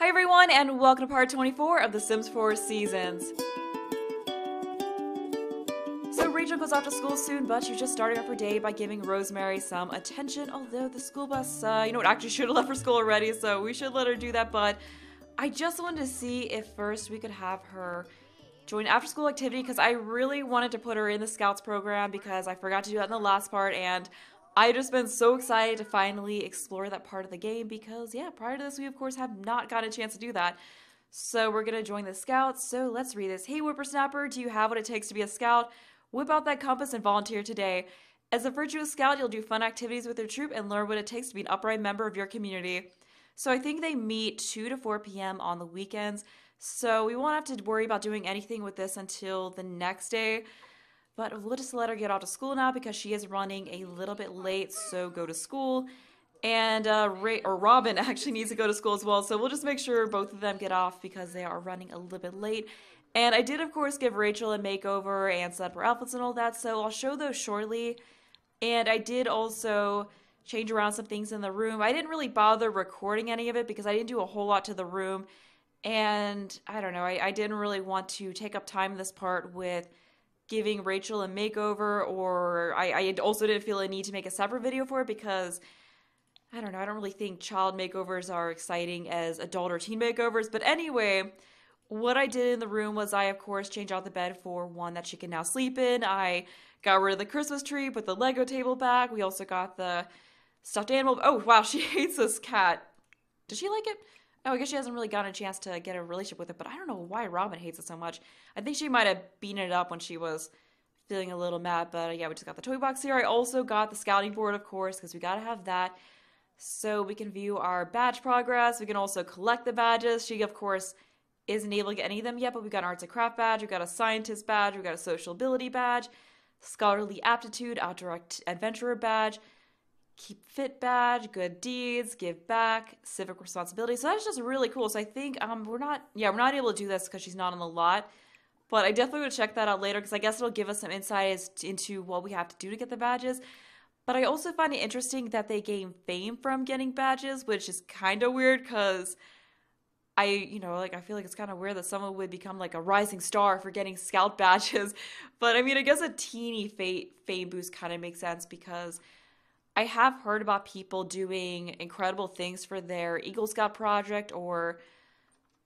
Hi everyone, and welcome to part 24 of The Sims 4 Seasons. So Rachel goes off to school soon, but she's just starting off her day by giving Rosemary some attention, although the school bus, uh, you know what, actually should have left for school already, so we should let her do that, but I just wanted to see if first we could have her join after school activity because I really wanted to put her in the Scouts program because I forgot to do that in the last part, and I just been so excited to finally explore that part of the game because, yeah, prior to this, we of course have not got a chance to do that. So we're gonna join the scouts. So let's read this. Hey, whippersnapper, do you have what it takes to be a scout? Whip out that compass and volunteer today. As a virtuous scout, you'll do fun activities with your troop and learn what it takes to be an upright member of your community. So I think they meet 2 to 4 p.m. on the weekends. So we won't have to worry about doing anything with this until the next day. But we'll just let her get off to school now because she is running a little bit late, so go to school. And uh, Ray, or Robin actually needs to go to school as well, so we'll just make sure both of them get off because they are running a little bit late. And I did, of course, give Rachel a makeover and set up her outfits and all that, so I'll show those shortly. And I did also change around some things in the room. I didn't really bother recording any of it because I didn't do a whole lot to the room. And I don't know, I, I didn't really want to take up time this part with giving Rachel a makeover, or I, I also didn't feel a need to make a separate video for it because I don't know, I don't really think child makeovers are exciting as adult or teen makeovers. But anyway, what I did in the room was I, of course, changed out the bed for one that she can now sleep in. I got rid of the Christmas tree, put the Lego table back. We also got the stuffed animal. Oh, wow, she hates this cat. Does she like it? Oh, I guess she hasn't really gotten a chance to get a relationship with it, but I don't know why Robin hates it so much. I think she might have beaten it up when she was feeling a little mad, but uh, yeah, we just got the toy box here. I also got the scouting board, of course, because we gotta have that so we can view our badge progress. We can also collect the badges. She, of course, isn't able to get any of them yet, but we've got an arts and craft badge, we've got a scientist badge, we've got a social ability badge, scholarly aptitude, outdoor adventurer badge, keep fit badge, good deeds, give back, civic responsibility. So that's just really cool. So I think um we're not yeah, we're not able to do this because she's not on the lot. But I definitely would check that out later because I guess it'll give us some insight into what we have to do to get the badges. But I also find it interesting that they gain fame from getting badges, which is kind of weird because I, you know, like I feel like it's kind of weird that someone would become like a rising star for getting scout badges. But I mean, I guess a teeny fame boost kind of makes sense because I have heard about people doing incredible things for their Eagle Scout project or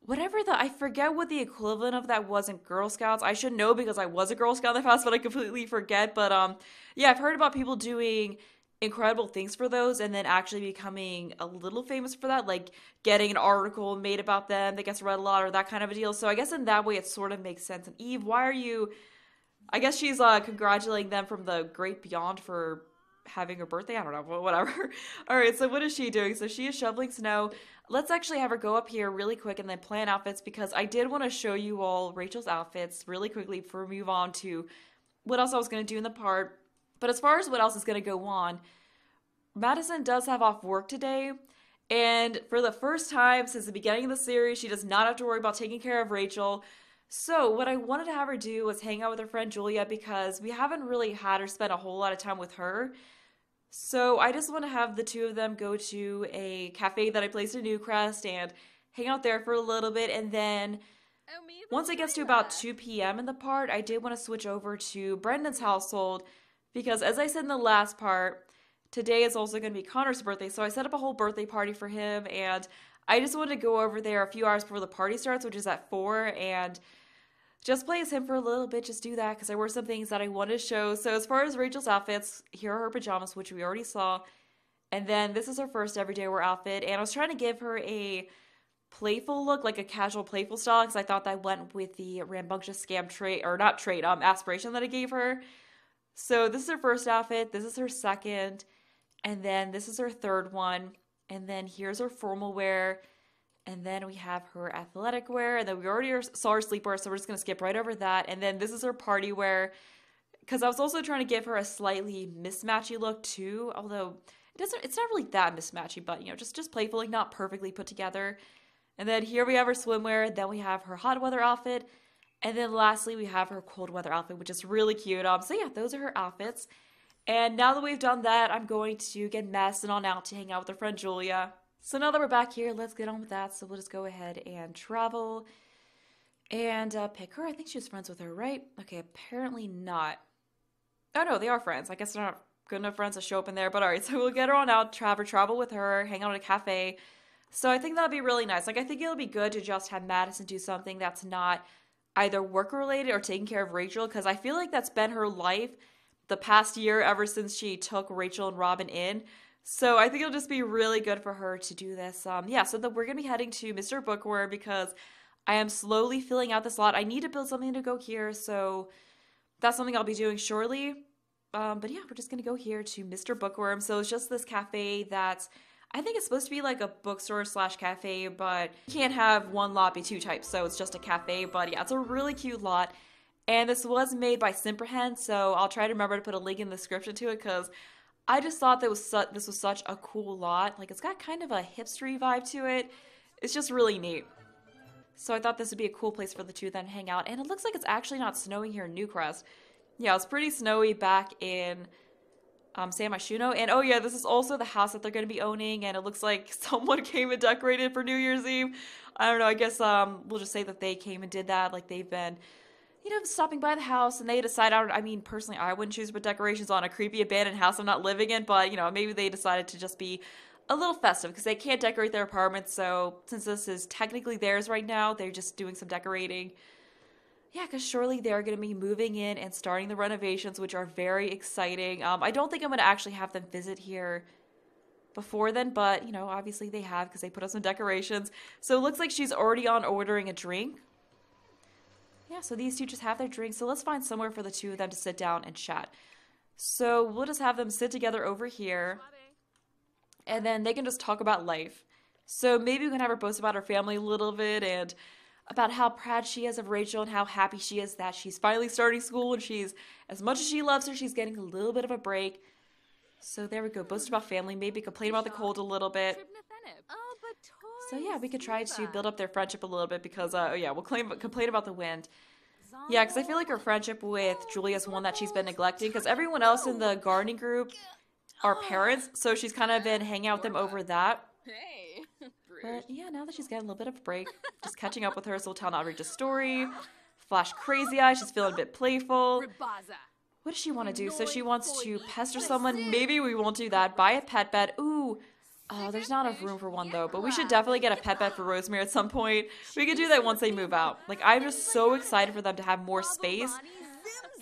whatever the I forget what the equivalent of that was in Girl Scouts. I should know because I was a Girl Scout in the past, but I completely forget. But um yeah, I've heard about people doing incredible things for those and then actually becoming a little famous for that, like getting an article made about them that gets read a lot or that kind of a deal. So I guess in that way it sort of makes sense. And Eve, why are you I guess she's uh congratulating them from the great beyond for having her birthday. I don't know, but whatever. All right, so what is she doing? So she is shoveling snow. Let's actually have her go up here really quick and then plan outfits because I did want to show you all Rachel's outfits really quickly before we move on to what else I was going to do in the part. But as far as what else is going to go on, Madison does have off work today. And for the first time since the beginning of the series, she does not have to worry about taking care of Rachel. So, what I wanted to have her do was hang out with her friend Julia because we haven't really had her spend a whole lot of time with her. So, I just want to have the two of them go to a cafe that I placed in Newcrest and hang out there for a little bit. And then, oh, once it gets to about 2 p.m. in the part, I did want to switch over to Brenden's household because, as I said in the last part, today is also going to be Connor's birthday. So, I set up a whole birthday party for him and I just wanted to go over there a few hours before the party starts, which is at 4. And just play as him for a little bit. Just do that because there were some things that I wanted to show. So as far as Rachel's outfits, here are her pajamas, which we already saw. And then this is her first everyday wear outfit. And I was trying to give her a playful look, like a casual playful style, because I thought that went with the rambunctious scamp trait, or not trait, um, aspiration that I gave her. So this is her first outfit. This is her second. And then this is her third one. And then here's her formal wear. And then we have her athletic wear. And then we already saw her sleepwear, so we're just going to skip right over that. And then this is her party wear. Because I was also trying to give her a slightly mismatchy look too, although it doesn't. It's not really that mismatchy, but you know, just just playful, like not perfectly put together. And then here we have her swimwear. Then we have her hot weather outfit, and then lastly we have her cold weather outfit, which is really cute. Um, so yeah, those are her outfits. And now that we've done that, I'm going to get and on out to hang out with her friend Julia. So now that we're back here, let's get on with that. So we'll just go ahead and travel and uh, pick her. I think she was friends with her, right? Okay, apparently not. Oh no, they are friends. I guess they're not good enough friends to show up in there, but alright, so we'll get her on out, travel, travel with her, hang out at a cafe. So I think that'll be really nice. Like, I think it'll be good to just have Madison do something that's not either work related or taking care of Rachel, because I feel like that's been her life the past year ever since she took Rachel and Robin in. So I think it'll just be really good for her to do this. Um, yeah, so that we're gonna be heading to Mr. Bookworm because I am slowly filling out this lot. I need to build something to go here, so that's something I'll be doing shortly. Um, but yeah, we're just gonna go here to Mr. Bookworm. So it's just this cafe that's I think it's supposed to be like a bookstore slash cafe, but you can't have one lot be two types, so it's just a cafe. But yeah, it's a really cute lot. And this was made by Simprehend, so I'll try to remember to put a link in the description to it because I just thought that was su- this was such a cool lot. Like it's got kind of a hipstery vibe to it. It's just really neat. So I thought this would be a cool place for the two to hang out. And it looks like it's actually not snowing here in Newcrest. Yeah, it's pretty snowy back in um, San Myshuno. And oh yeah, this is also the house that they're going to be owning. And it looks like someone came and decorated for New Year's Eve. I don't know. I guess um, we'll just say that they came and did that. Like they've been, you know, stopping by the house and they decide. I mean, personally, I wouldn't choose put decorations on a creepy abandoned house I'm not living in. But you know, maybe they decided to just be a little festive because they can't decorate their apartment. So since this is technically theirs right now, they're just doing some decorating yeah, because surely they're going to be moving in and starting the renovations, which are very exciting. Um, I don't think I'm going to actually have them visit here before then, but you know, obviously they have because they put up some decorations. So it looks like she's already on ordering a drink. Yeah, so these two just have their drinks. So let's find somewhere for the two of them to sit down and chat. So we'll just have them sit together over here, and then they can just talk about life. So maybe we can have her boast about her family a little bit and about how proud she is of Rachel and how happy she is that she's finally starting school and she's, as much as she loves her, she's getting a little bit of a break. So there we go. Boast about family, maybe complain about the cold a little bit. So yeah, we could try to build up their friendship a little bit because, uh, oh yeah, we'll claim, complain about the wind. Yeah, because I feel like her friendship with Julia is one that she's been neglecting because everyone else in the gardening group are parents, so she's kind of been hanging out with them over that. But yeah, now that she's getting a little bit of a break, just catching up with her, so we'll tell Outrageous story. Flash Crazy Eye, she's feeling a bit playful. What does she want to do? So she wants to pester someone. Maybe we won't do that. Buy a pet bed. Ooh. Oh, there's not enough room for one though, but we should definitely get a pet bed for Rosemary at some point. We could do that once they move out. Like, I'm just so excited for them to have more space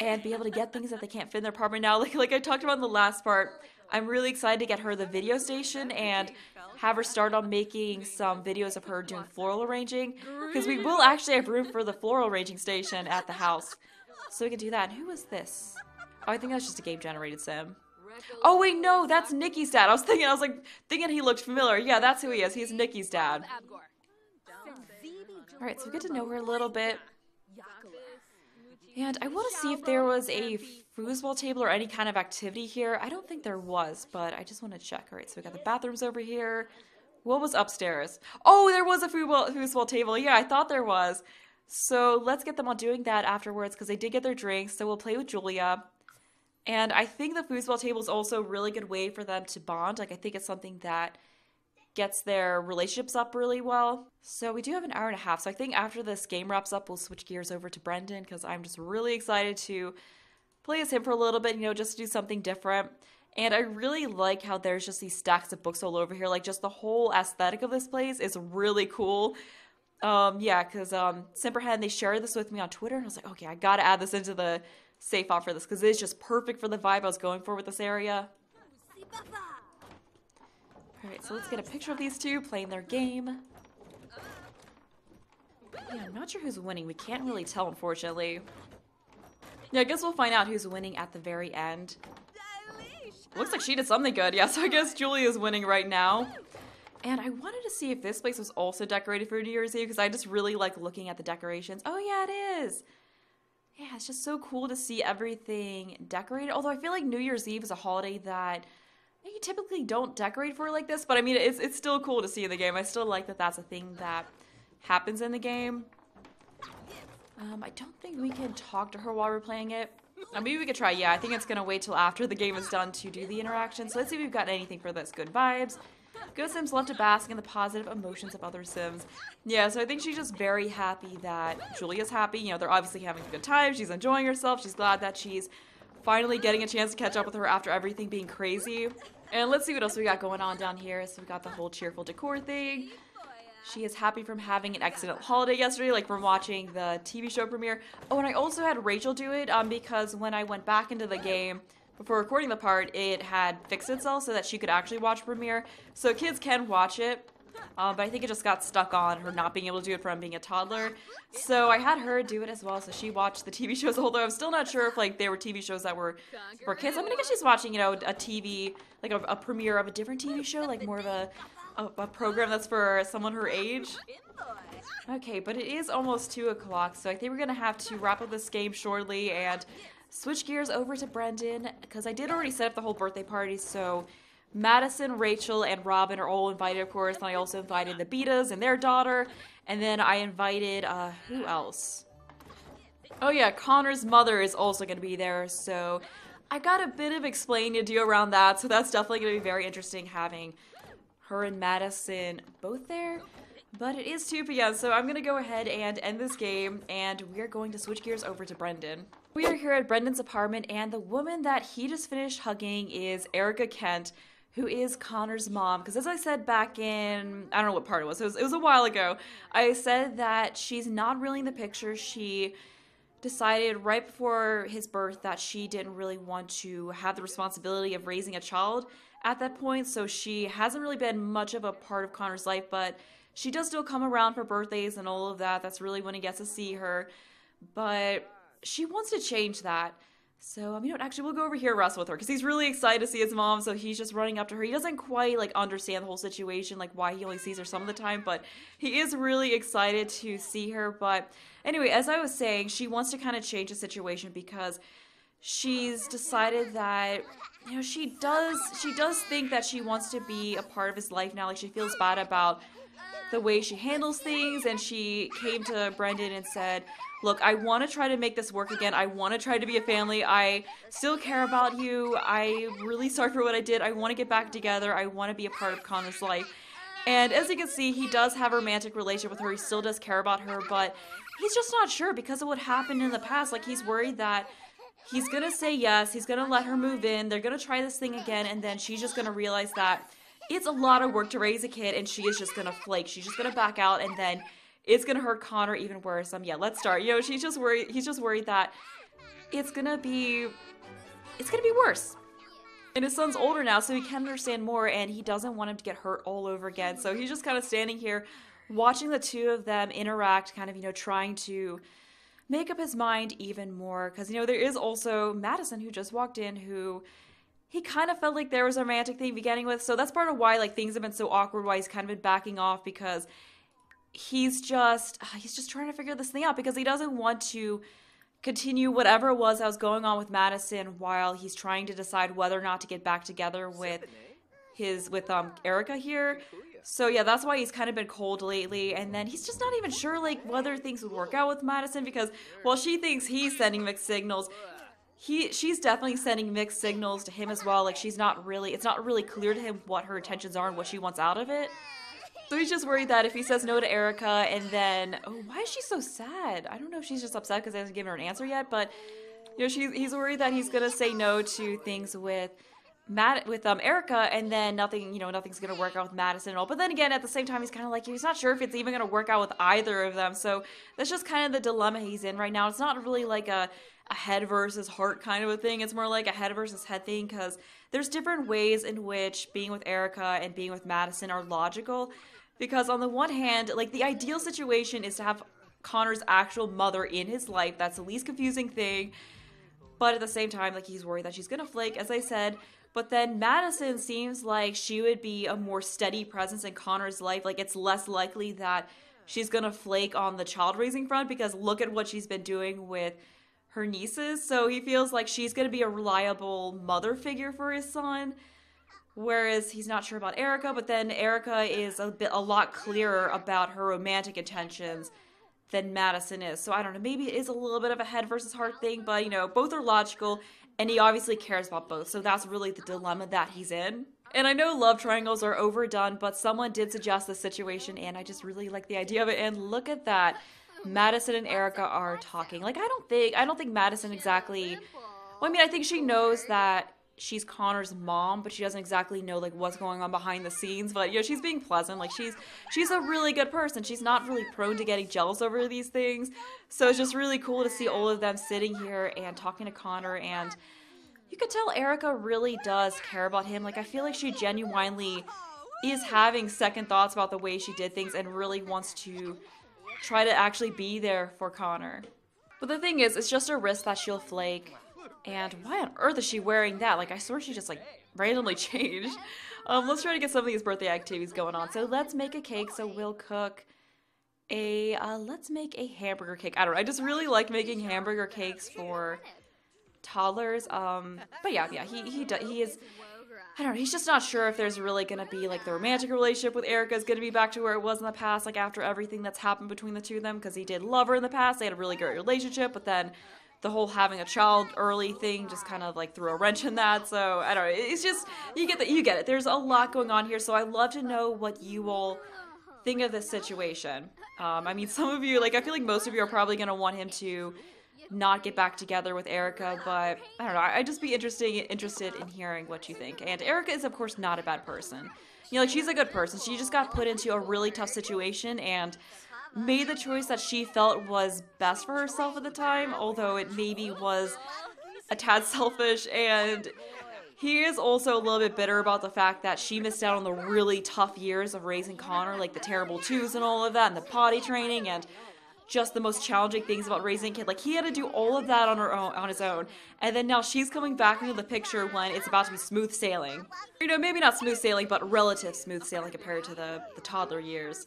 and be able to get things that they can't fit in their apartment now. Like, like I talked about in the last part, I'm really excited to get her the video station and have her start on making some videos of her doing floral arranging because we will actually have room for the floral arranging station at the house. So we can do that. And who was this? Oh, I think that's just a game generated sim. Oh wait, no, that's Nikki's dad. I was thinking, I was like, thinking he looked familiar. Yeah, that's who he is. He's Nikki's dad. Alright, so we get to know her a little bit. And I want to see if there was a foosball table or any kind of activity here. I don't think there was, but I just want to check. All right, so we got the bathrooms over here. What was upstairs? Oh, there was a foosball, foosball table. Yeah, I thought there was. So let's get them all doing that afterwards because they did get their drinks. So we'll play with Julia. And I think the foosball table is also a really good way for them to bond. Like, I think it's something that gets their relationships up really well. So we do have an hour and a half. So I think after this game wraps up, we'll switch gears over to Brenden because I'm just really excited to play as him for a little bit, you know, just to do something different. And I really like how there's just these stacks of books all over here. Like, just the whole aesthetic of this place is really cool. Um, yeah, because um, Simprehend, they shared this with me on Twitter, and I was like, okay, I gotta add this into the safe file for this because it's just perfect for the vibe I was going for with this area. Alright, so let's get a picture of these two playing their game. Yeah, I'm not sure who's winning. We can't really tell, unfortunately. Yeah, I guess we'll find out who's winning at the very end. Looks like she did something good. Yeah, so I guess Julie is winning right now. And I wanted to see if this place was also decorated for New Year's Eve because I just really like looking at the decorations. Oh yeah, it is. Yeah, it's just so cool to see everything decorated. Although I feel like New Year's Eve is a holiday that you typically don't decorate for like this, but I mean, it's, it's still cool to see in the game. I still like that that's a thing that happens in the game. Um, I don't think we can talk to her while we're playing it. Uh, maybe we could try. Yeah, I think it's going to wait till after the game is done to do the interaction. So let's see if we've got anything for this. Good vibes. Good Sims love to bask in the positive emotions of other Sims. Yeah, so I think she's just very happy that Julia's happy. You know, they're obviously having a good time. She's enjoying herself. She's glad that she's finally getting a chance to catch up with her after everything being crazy. And let's see what else we got going on down here. So we got the whole cheerful decor thing. She is happy from having an excellent holiday yesterday, like from watching the TV show premiere. Oh, and I also had Rachel do it um, because when I went back into the game before recording the part, it had fixed itself so that she could actually watch premiere. So kids can watch it. Um, but I think it just got stuck on her not being able to do it from being a toddler. So I had her do it as well. So she watched the TV shows, although I'm still not sure if like they were TV shows that were for kids. I'm gonna guess she's watching, you know, a TV like a, a premiere of a different TV show, like more of a, a a program that's for someone her age. Okay, but it is almost two o'clock, so I think we're gonna have to wrap up this game shortly and switch gears over to Brenden because I did already set up the whole birthday party, so. Madison, Rachel, and Robin are all invited, of course. And I also invited the Betas and their daughter. And then I invited, uh, who else? Oh yeah, Connor's mother is also going to be there, so I got a bit of explaining to do around that, so that's definitely going to be very interesting having her and Madison both there. But it is 2 p.m., so I'm to go ahead and end this game, and we are going to switch gears over to Brenden. We are here at Brenden's apartment, and the woman that he just finished hugging is Erica Kent, who is Connor's mom. Because as I said back in, I don't know what part it was, it was, it was a while ago, I said that she's not really in the picture. She decided right before his birth that she didn't really want to have the responsibility of raising a child at that point. So she hasn't really been much of a part of Connor's life, but she does still come around for birthdays and all of that. That's really when he gets to see her. But she wants to change that. So, um, you know, actually, we'll go over here and wrestle with her because he's really excited to see his mom. So he's just running up to her. He doesn't quite like understand the whole situation, like why he only sees her some of the time, but he is really excited to see her. But anyway, as I was saying, she wants to kind of change the situation because she's decided that you know she does she does think that she wants to be a part of his life now. Like she feels bad about the way she handles things, and she came to Brenden and said look, I want to try to make this work again. I want to try to be a family. I still care about you. I'm really sorry for what I did. I want to get back together. I want to be a part of Connor's life. And as you can see, he does have a romantic relationship with her. He still does care about her, but he's just not sure because of what happened in the past. Like, he's worried that he's to say yes, he's to let her move in, they're to try this thing again, and then she's just to realize that it's a lot of work to raise a kid, and she is just to flake. She's just to back out, and then it's gonna hurt Connor even worse. Um, yeah, let's start. You know, she's just worried. He's just worried that it's gonna be, it's gonna be worse. And his son's older now, so he can understand more, and he doesn't want him to get hurt all over again. So he's just kind of standing here, watching the two of them interact, kind of you know trying to make up his mind even more. Because you know there is also Madison who just walked in, who he kind of felt like there was a romantic thing beginning with. So that's part of why like things have been so awkward. Why he's kind of been backing off because he's just he's just trying to figure this thing out because he doesn't want to continue whatever it was that was going on with Madison while he's trying to decide whether or not to get back together with his with um Erica here. So yeah, that's why he's kind of been cold lately and then he's just not even sure like whether things would work out with Madison because while she thinks he's sending mixed signals, he she's definitely sending mixed signals to him as well. Like she's not really it's not really clear to him what her intentions are and what she wants out of it. So he's just worried that if he says no to Erica and then, oh, why is she so sad? I don't know if she's just upset because I haven't given her an answer yet, but you know, she's he's worried that he's gonna say no to things with Matt with um Erica, and then nothing, you know, nothing's gonna work out with Madison and all. But then again, at the same time, he's kind of like he's not sure if it's even gonna work out with either of them. So that's just kind of the dilemma he's in right now. It's not really like a a head versus heart kind of a thing. It's more like a head versus head thing because there's different ways in which being with Erica and being with Madison are logical because on the one hand, like the ideal situation is to have Connor's actual mother in his life. That's the least confusing thing. But at the same time, like he's worried that she's gonna flake, as I said. But then Madison seems like she would be a more steady presence in Connor's life. Like it's less likely that she's gonna flake on the child raising front because look at what she's been doing with her nieces. So he feels like she's gonna be a reliable mother figure for his son whereas he's not sure about Erica, but then Erica is a bit a lot clearer about her romantic intentions than Madison is. So I don't know, maybe it is a little bit of a head versus heart thing, but you know, both are logical and he obviously cares about both. So that's really the dilemma that he's in. And I know love triangles are overdone, but someone did suggest this situation, and I just really like the idea of it. And look at that. Madison and Erica are talking. Like I don't think I don't think Madison exactly well, I mean, I think she knows that she's Connor's mom, but she doesn't exactly know like what's going on behind the scenes. But you know, she's being pleasant. Like she's she's a really good person. She's not really prone to getting jealous over these things. So it's just really cool to see all of them sitting here and talking to Connor and you could tell Erica really does care about him. Like I feel like she genuinely is having second thoughts about the way she did things and really wants to try to actually be there for Connor. But the thing is, it's just a risk that she'll flake and why on earth is she wearing that? Like, I swear she just, like, randomly changed. Um, let's try to get some of these birthday activities going on. So let's make a cake. So we'll cook a, uh, let's make a hamburger cake. I don't know. I just really like making hamburger cakes for toddlers. Um, but yeah, yeah, he, he, he is, I don't know, he's just not sure if there's really gonna be, like, the romantic relationship with Erica is gonna be back to where it was in the past, like, after everything that's happened between the two of them, because he did love her in the past. They had a really great relationship, but then the whole having a child early thing just kind of like threw a wrench in that. So I don't know. It's just you get that you get it. There's a lot going on here. So I love to know what you all think of this situation. Um, I mean, some of you like I feel like most of you are probably gonna want him to not get back together with Erica, but I don't know. I'd just be interested interested in hearing what you think. And Erica is of course not a bad person. You know, like she's a good person. She just got put into a really tough situation and made the choice that she felt was best for herself at the time, although it maybe was a tad selfish and he is also a little bit bitter about the fact that she missed out on the really tough years of raising Connor, like the terrible twos and all of that, and the potty training, and just the most challenging things about raising a kid. Like he had to do all of that on her own, on his own, and then now she's coming back into the picture when it's about to be smooth sailing. You know, maybe not smooth sailing, but relative smooth sailing compared to the the toddler years.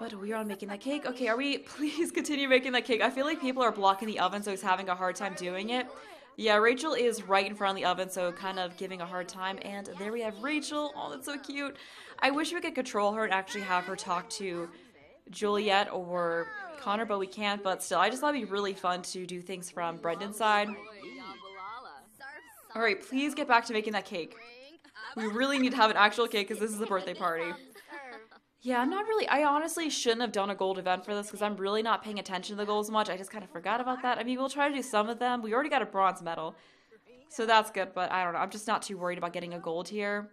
But we are on making that cake. Okay, are we? Please continue making that cake. I feel like people are blocking the oven, so he's having a hard time doing it. Yeah, Rachel is right in front of the oven, so kind of giving a hard time. And there we have Rachel. Oh, that's so cute. I wish we could control her and actually have her talk to Juliet or Connor, but we can't. But still, I just thought it'd be really fun to do things from Brenden's side. Alright, please get back to making that cake. We really need to have an actual cake because this is a birthday party. Yeah, I'm not really. I honestly shouldn't have done a gold event for this because I'm really not paying attention to the goals much. I just kind of forgot about that. I mean, we'll try to do some of them. We already got a bronze medal, so that's good. But I don't know. I'm just not too worried about getting a gold here.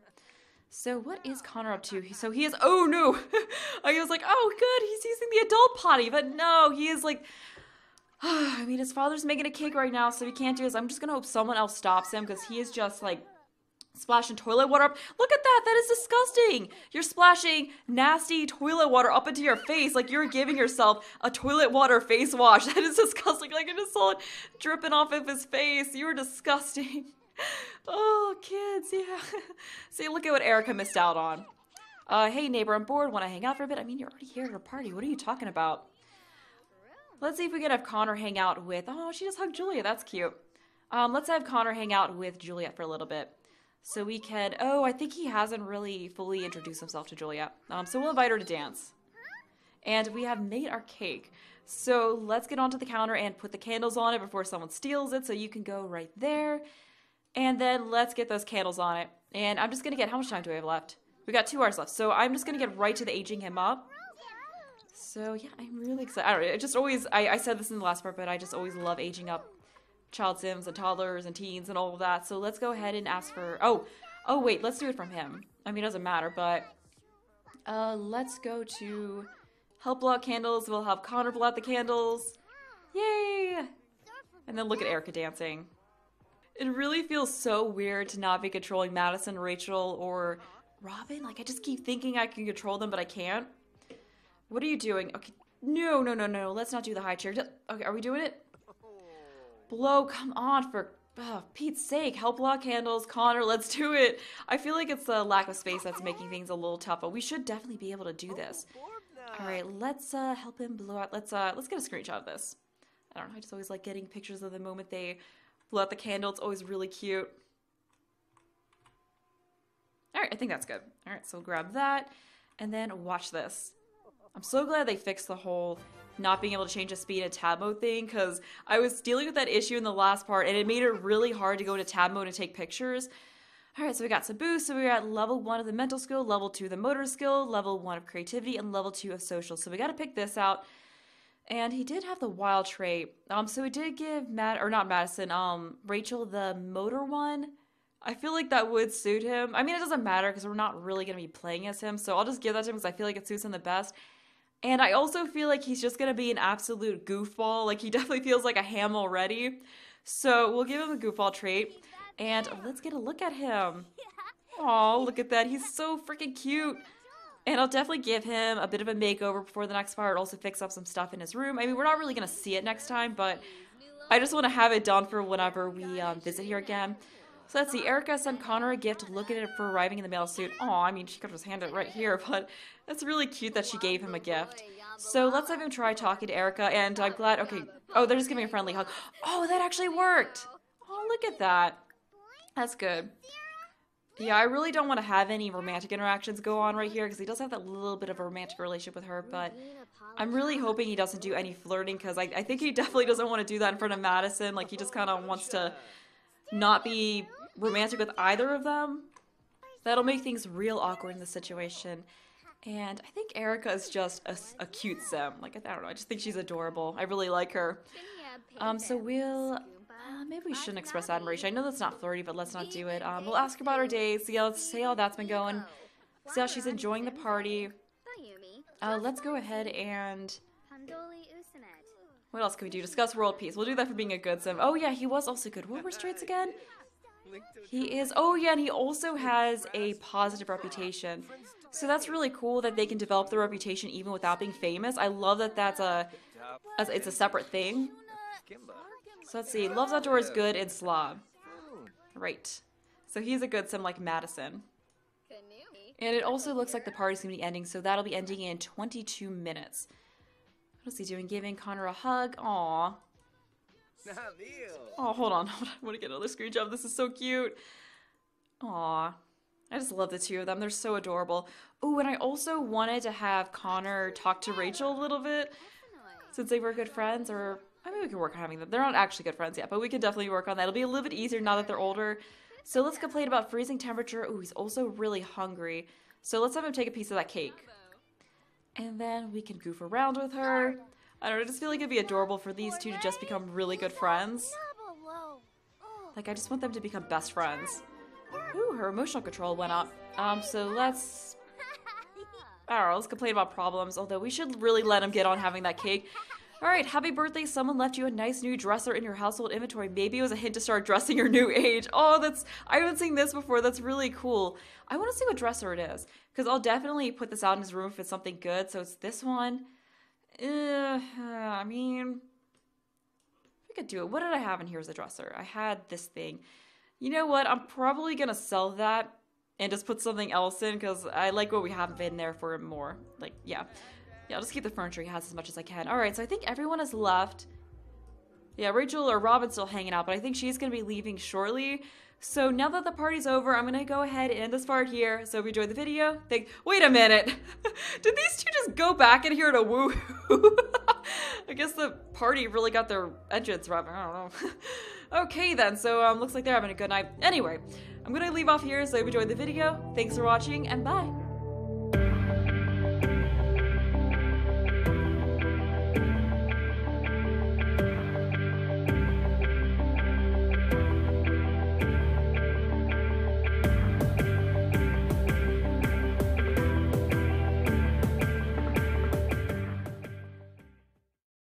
So what is Connor up to? So he is. Oh no! I was like, oh good, he's using the adult potty, but no, he is like. I mean, his father's making a cake right now, so he can't do this. I'm just gonna hope someone else stops him because he is just like splashing toilet water up. Look at that. That is disgusting. You're splashing nasty toilet water up into your face like you're giving yourself a toilet water face wash. That is disgusting. Like I just saw it dripping off of his face. You're disgusting. Oh, kids, yeah. See, look at what Erica missed out on. Uh, hey, neighbor, I'm bored. Want to hang out for a bit? I mean, you're already here at a party. What are you talking about? Let's see if we can have Connor hang out with... Oh, she just hugged Julia. That's cute. Um, let's have Connor hang out with Juliet for a little bit. So we can, oh, I think he hasn't really fully introduced himself to Julia. Um, so we'll invite her to dance. And we have made our cake. So let's get onto the counter and put the candles on it before someone steals it. So you can go right there. And then let's get those candles on it. And I'm just going to get, how much time do we have left? We got two hours left. So I'm just going to get right to the aging him up. So yeah, I'm really excited. I don't know, it just always, I, I said this in the last part, but I just always love aging up child sims and toddlers and teens and all of that. So let's go ahead and ask for. Oh, oh wait, let's do it from him. I mean, it doesn't matter, but uh, let's go to help blow out candles. We'll have Connor blow out the candles. Yay! And then look at Erica dancing. It really feels so weird to not be controlling Madison, Rachel, or Robin. Like, I just keep thinking I can control them, but I can't. What are you doing? Okay, no, no, no, no. Let's not do the high chair. Okay, are we doing it? Blow, come on, for oh, Pete's sake, help blow candles. Connor, let's do it. I feel like it's the lack of space that's making things a little tough, but we should definitely be able to do this. All right, let's uh, help him blow out. Let's uh, let's get a screenshot of this. I don't know. I just always like getting pictures of the moment they blow out the candle. It's always really cute. All right, I think that's good. All right, so grab that and then watch this. I'm so glad they fixed the whole not being able to change the speed in tab mode thing because I was dealing with that issue in the last part and it made it really hard to go into tab mode and take pictures. All right, so we got boosts. So we're at level one of the mental skill, level two of the motor skill, level one of creativity, and level two of social. So we got to pick this out. And he did have the wild trait. Um, so we did give Matt or not Madison, um, Rachel the motor one. I feel like that would suit him. I mean, it doesn't matter because we're not really gonna be playing as him, so I'll just give that to him because I feel like it suits him the best. And I also feel like he's just gonna be an absolute goofball. Like he definitely feels like a ham already. So we'll give him a goofball trait. And let's get a look at him. Oh, look at that. He's so freaking cute. And I'll definitely give him a bit of a makeover before the next part. Also fix up some stuff in his room. I mean, we're not really going to see it next time, but I just want to have it done for whenever we um, visit here again. So let's see. Erica sent Connor a gift, Look at it for arriving in the mail suit. Oh, I mean, she could just hand it right here, but that's really cute that she gave him a gift. So let's have him try talking to Erica, and I'm glad. Okay. Oh, they're just giving a friendly hug. Oh, that actually worked. Oh, look at that. That's good. Yeah, I really don't want to have any romantic interactions go on right here because he does have that little bit of a romantic relationship with her, but I'm really hoping he doesn't do any flirting because I, I think he definitely doesn't want to do that in front of Madison. Like, he just kind of wants to not be romantic with either of them. That'll make things real awkward in the situation. And I think Erica is just a, a cute sim. Like, I don't know, I just think she's adorable. I really like her. Um, so we'll maybe we shouldn't express admiration. I know that's not flirty, but let's not do it. Um, we'll ask her about her day, see how, see how that's been going, see how she's enjoying the party. Uh, let's go ahead and... What else can we do? Discuss world peace. We'll do that for being a good sim. Oh yeah, he was also good. What were traits again? He is... Oh yeah, and he also has a positive reputation. So that's really cool that they can develop their reputation even without being famous. I love that that's a... It's a separate thing. So let's see. Loves Outdoors is good in Slav. Right. So he's a good sim like Madison. And it also looks like the party's gonna be ending, so that'll be ending in 22 minutes. What is he doing? Giving Connor a hug? Aww. Oh, hold on. hold I want to get another screenshot. This is so cute. Aww. I just love the two of them. They're so adorable. Oh, and I also wanted to have Connor talk to Rachel a little bit since they were good friends, or I mean, we can work on having them. They're not actually good friends yet, but we can definitely work on that. It'll be a little bit easier now that they're older. So let's complain about freezing temperature. Oh, he's also really hungry. So let's have him take a piece of that cake. And then we can goof around with her. I don't know, I just feel like it'd be adorable for these two to just become really good friends. Like, I just want them to become best friends. Ooh, her emotional control went up. Um, so let's... I don't know, let's complain about problems, although we should really let him get on having that cake. All right, happy birthday. Someone left you a nice new dresser in your household inventory. Maybe it was a hint to start dressing your new age. Oh, that's, I haven't seen this before. That's really cool. I want to see what dresser it is because I'll definitely put this out in his room if it's something good. So it's this one. Uh, I mean, we could do it. What did I have in here as a dresser? I had this thing. You know what? I'm probably going to sell that and just put something else in because I like what we have in there for more. Like, yeah. Yeah, I'll just keep the furniture he has as much as I can. Alright, so I think everyone has left. Yeah, Rachel or Robin's still hanging out, but I think she's going to be leaving shortly. So now that the party's over, I'm going to go ahead and end this part here. So if you enjoyed the video, think, Wait a minute! Did these two just go back in here to woo I guess the party really got their engines running. I don't know. okay then, so um, looks like they're having a good night. Anyway, I'm going to leave off here, so if you enjoyed the video, thanks for watching, and bye!